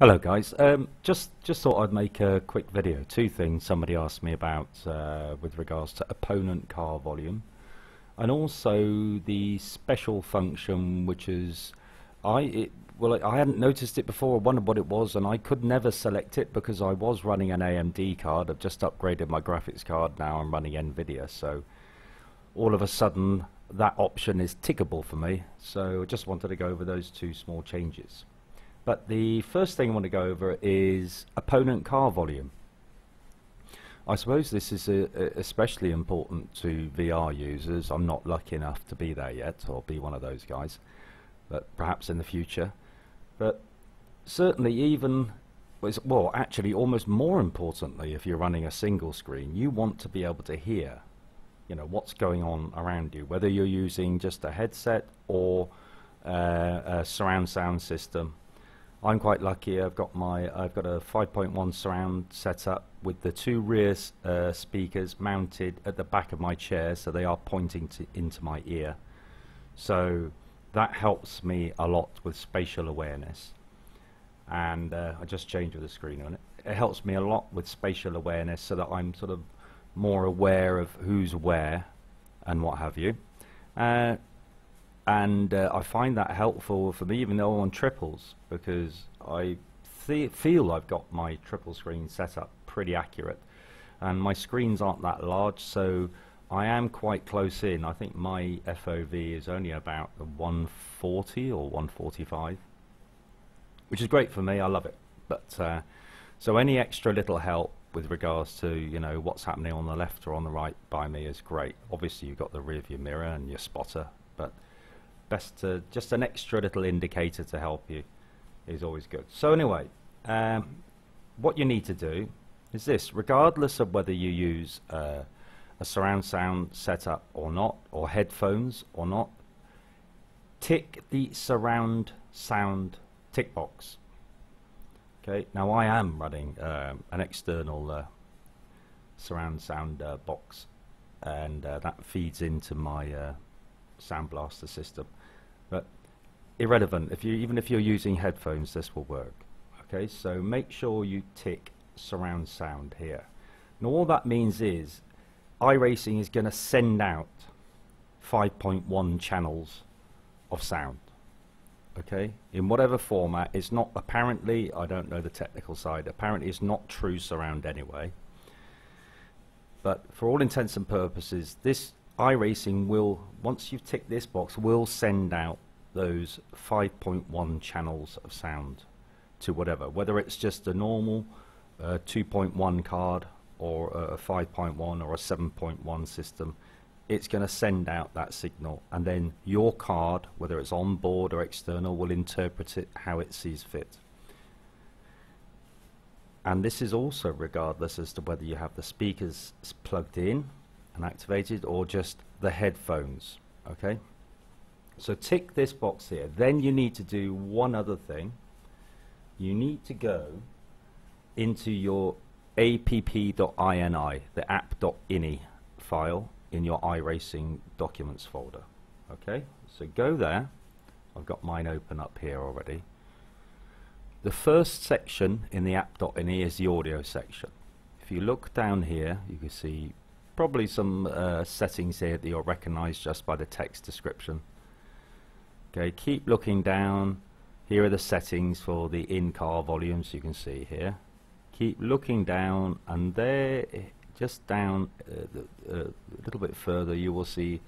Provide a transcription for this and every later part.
Hello guys, um, just just thought I'd make a quick video. Two things somebody asked me about uh, with regards to opponent car volume and also the special function which is I it, well I hadn't noticed it before, I wondered what it was and I could never select it because I was running an AMD card, I've just upgraded my graphics card. Now I'm running Nvidia so all of a sudden that option is tickable for me. So I just wanted to go over those two small changes. But the first thing I want to go over is opponent car volume. I suppose this is a, a especially important to VR users. I'm not lucky enough to be there yet, or be one of those guys, but perhaps in the future. But certainly even, well actually almost more importantly if you're running a single screen, you want to be able to hear you know what's going on around you, whether you're using just a headset or uh, a surround sound system I'm quite lucky. I've got my I've got a 5.1 surround setup with the two rear uh, speakers mounted at the back of my chair, so they are pointing to, into my ear. So that helps me a lot with spatial awareness. And uh, I just changed the screen on it. It helps me a lot with spatial awareness, so that I'm sort of more aware of who's where and what have you. Uh, and uh, I find that helpful for me even though I'm on triples because I feel I've got my triple screen set up pretty accurate. And my screens aren't that large so I am quite close in. I think my FOV is only about 140 or 145 which is great for me. I love it. But uh, so any extra little help with regards to you know what's happening on the left or on the right by me is great. Obviously you've got the rear view mirror and your spotter but best to just an extra little indicator to help you is always good. So anyway, um, what you need to do is this, regardless of whether you use uh, a surround sound setup or not, or headphones or not, tick the surround sound tick box. Okay, now I am running um, an external uh, surround sound uh, box and uh, that feeds into my Sound Blaster system. But irrelevant, if you even if you're using headphones, this will work. Okay, so make sure you tick surround sound here. Now all that means is iRacing is going to send out 5.1 channels of sound. Okay, in whatever format, it's not apparently, I don't know the technical side, apparently it's not true surround anyway. But for all intents and purposes, this iRacing will, once you've ticked this box, will send out those 5.1 channels of sound to whatever, whether it's just a normal uh, 2.1 card or a 5.1 or a 7.1 system, it's going to send out that signal and then your card, whether it's on board or external, will interpret it how it sees fit. And this is also regardless as to whether you have the speakers plugged in and activated or just the headphones okay? So tick this box here. Then you need to do one other thing. You need to go into your app.ini the app.ini file in your iRacing documents folder okay? So go there. I've got mine open up here already. The first section in the app.ini is the audio section. If you look down here you can see probably some uh, settings here that you'll recognize just by the text description. Okay, keep looking down. Here are the settings for the in-car volumes you can see here. Keep looking down and there, just down uh, uh, a little bit further, you will see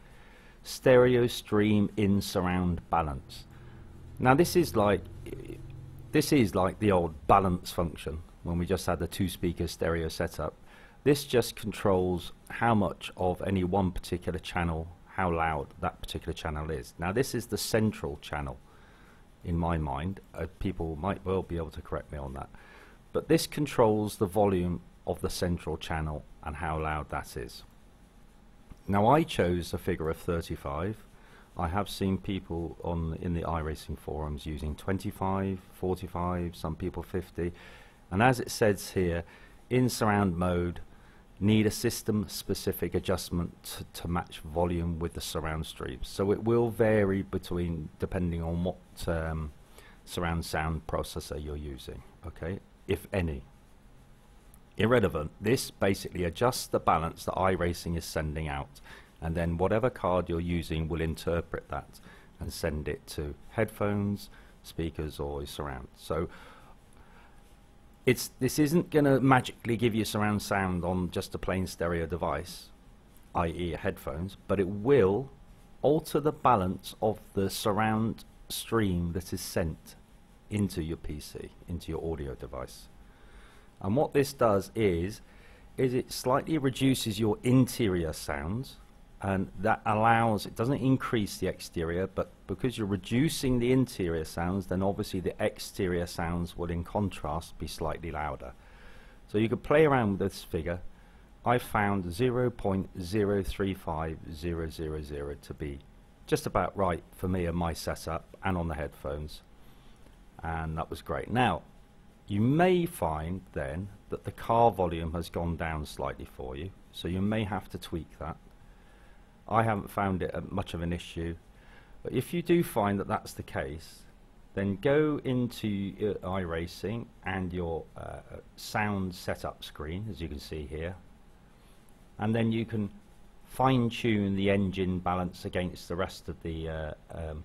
stereo stream in surround balance. Now this is like this is like the old balance function when we just had the two speaker stereo setup. This just controls how much of any one particular channel, how loud that particular channel is. Now this is the central channel in my mind. Uh, people might well be able to correct me on that. But this controls the volume of the central channel and how loud that is. Now I chose a figure of 35. I have seen people on in the iRacing forums using 25, 45, some people 50. And as it says here, in surround mode, need a system specific adjustment to match volume with the surround streams. So it will vary between depending on what um, surround sound processor you're using, okay, if any. Irrelevant, this basically adjusts the balance that iRacing is sending out, and then whatever card you're using will interpret that and send it to headphones, speakers, or surround. So it's this isn't going to magically give you surround sound on just a plain stereo device, i.e. headphones, but it will alter the balance of the surround stream that is sent into your PC, into your audio device. And what this does is, is it slightly reduces your interior sounds, and that allows, it doesn't increase the exterior, but because you're reducing the interior sounds, then obviously the exterior sounds will in contrast be slightly louder. So you could play around with this figure. I found 0.035000 to be just about right for me and my setup and on the headphones and that was great. Now you may find then that the car volume has gone down slightly for you so you may have to tweak that. I haven't found it much of an issue but if you do find that that's the case then go into iRacing and your uh, sound setup screen as you can see here and then you can fine-tune the engine balance against the rest of the uh, um,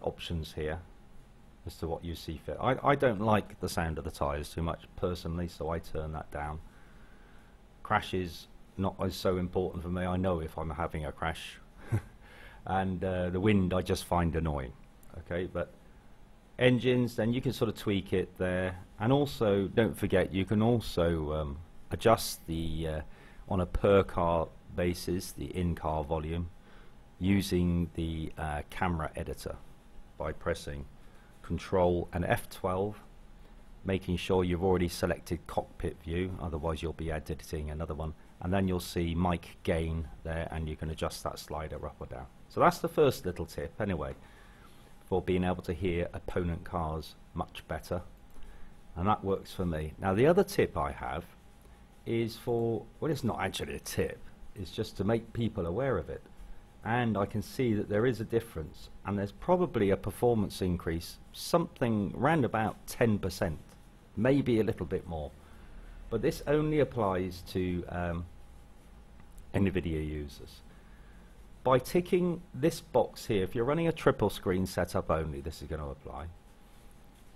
options here as to what you see fit. I, I don't like the sound of the tyres too much personally, so I turn that down. Crashes not as so important for me. I know if I'm having a crash, and uh, the wind I just find annoying. Okay, but engines, then you can sort of tweak it there, and also don't forget you can also um, adjust the uh, on a per car basis the in-car volume using the uh, camera editor by pressing control and F12 making sure you've already selected cockpit view otherwise you'll be editing another one and then you'll see mic gain there and you can adjust that slider up or down so that's the first little tip anyway for being able to hear opponent cars much better and that works for me now the other tip I have is for well it's not actually a tip it's just to make people aware of it. And I can see that there is a difference, and there's probably a performance increase, something round about 10%, maybe a little bit more. But this only applies to um, NVIDIA users. By ticking this box here, if you're running a triple screen setup only, this is going to apply.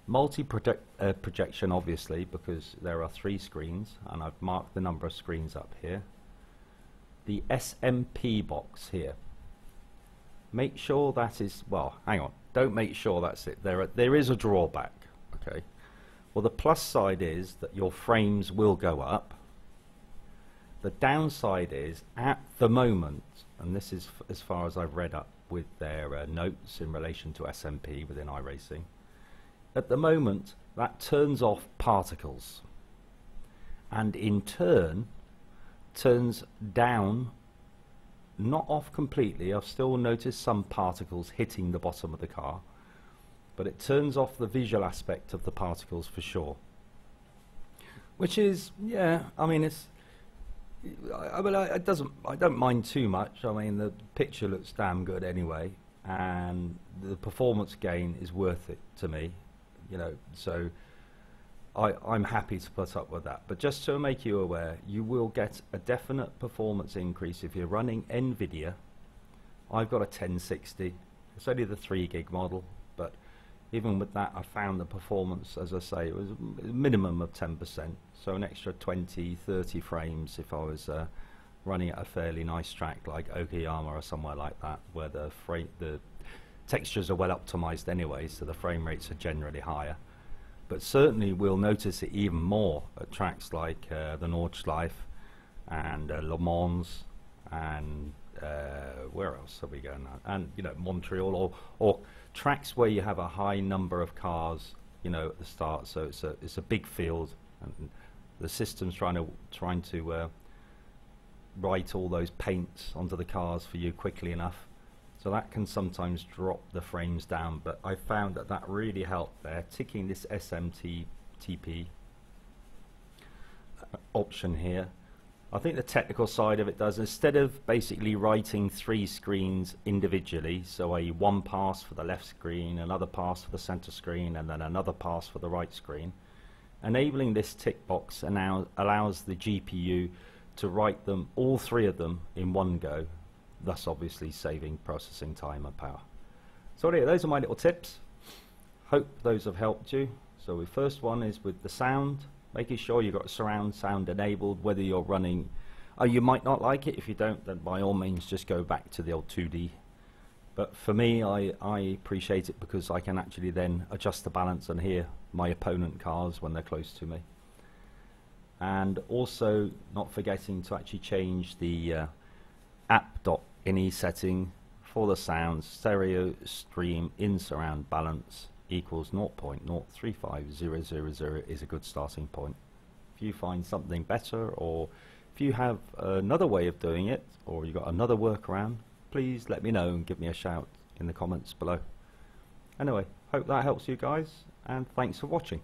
Multi-projection, uh, obviously, because there are three screens, and I've marked the number of screens up here the SMP box here. Make sure that is, well, hang on, don't make sure that's it. There, are, there is a drawback, okay? Well, the plus side is that your frames will go up. The downside is, at the moment, and this is as far as I've read up with their uh, notes in relation to SMP within iRacing, at the moment, that turns off particles. And in turn, turns down, not off completely. I've still noticed some particles hitting the bottom of the car, but it turns off the visual aspect of the particles for sure. Which is, yeah, I mean, it's. I, I, I, it doesn't. I don't mind too much. I mean, the picture looks damn good anyway, and the performance gain is worth it to me. You know, so I, I'm happy to put up with that. But just to make you aware, you will get a definite performance increase if you're running NVIDIA. I've got a 1060. It's only the 3 gig model, even with that, I found the performance, as I say, it was a minimum of 10%. So an extra 20, 30 frames if I was uh, running at a fairly nice track like Okayama or somewhere like that, where the, the textures are well optimized anyway, so the frame rates are generally higher but certainly we'll notice it even more at tracks like uh, the Nordschleife and uh, Le Mans and uh, where else are we going? And you know Montreal or or tracks where you have a high number of cars, you know, at the start. So it's a it's a big field, and the system's trying to trying to uh, write all those paints onto the cars for you quickly enough. So that can sometimes drop the frames down, but I found that that really helped there. Ticking this SMP TP uh, option here I think the technical side of it does, instead of basically writing three screens individually, so a one pass for the left screen, another pass for the center screen, and then another pass for the right screen, enabling this tick box now allows the GPU to write them, all three of them, in one go, thus obviously saving processing time and power. So anyway, those are my little tips. Hope those have helped you. So the first one is with the sound, making sure you've got surround sound enabled, whether you're running, oh, you might not like it. If you don't, then by all means just go back to the old 2D. But for me, I, I appreciate it because I can actually then adjust the balance and hear my opponent cars when they're close to me. And also not forgetting to actually change the uh, app.ini setting for the sound stereo stream in surround balance equals 0.035000 is a good starting point. If you find something better or if you have another way of doing it or you've got another workaround, please let me know and give me a shout in the comments below. Anyway, hope that helps you guys and thanks for watching.